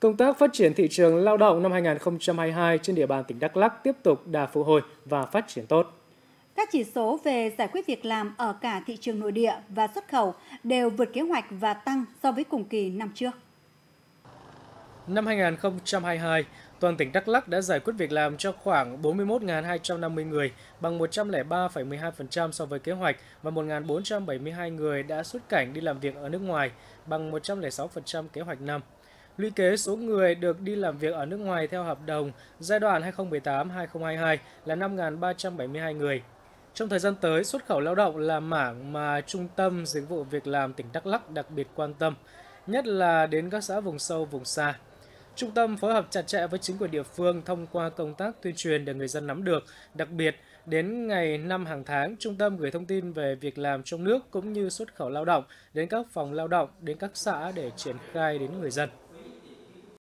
Công tác phát triển thị trường lao động năm 2022 trên địa bàn tỉnh Đắk Lắk tiếp tục đà phục hồi và phát triển tốt. Các chỉ số về giải quyết việc làm ở cả thị trường nội địa và xuất khẩu đều vượt kế hoạch và tăng so với cùng kỳ năm trước. Năm 2022, toàn tỉnh Đắk Lắk đã giải quyết việc làm cho khoảng 41.250 người, bằng 103,12% so với kế hoạch và 1.472 người đã xuất cảnh đi làm việc ở nước ngoài, bằng 106% kế hoạch năm. Lũy kế số người được đi làm việc ở nước ngoài theo hợp đồng giai đoạn 2018-2022 là 5.372 người. Trong thời gian tới, xuất khẩu lao động là mảng mà Trung tâm Dịch vụ Việc làm tỉnh Đắk Lắk đặc biệt quan tâm, nhất là đến các xã vùng sâu, vùng xa. Trung tâm phối hợp chặt chẽ với chính quyền địa phương thông qua công tác tuyên truyền để người dân nắm được. Đặc biệt, đến ngày 5 hàng tháng, trung tâm gửi thông tin về việc làm trong nước cũng như xuất khẩu lao động đến các phòng lao động, đến các xã để triển khai đến người dân.